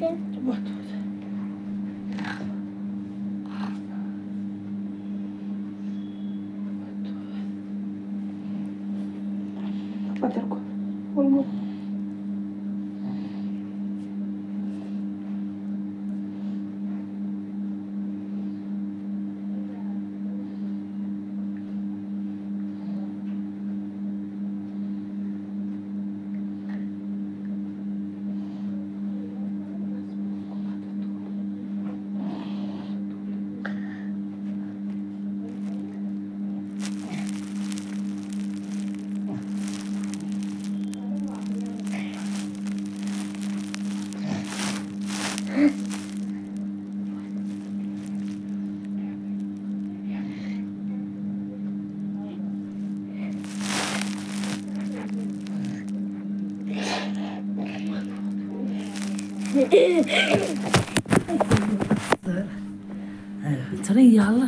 Вот, вот. Подарку. Ой, мой. 哎呀哎呀哎呀哎成烟了。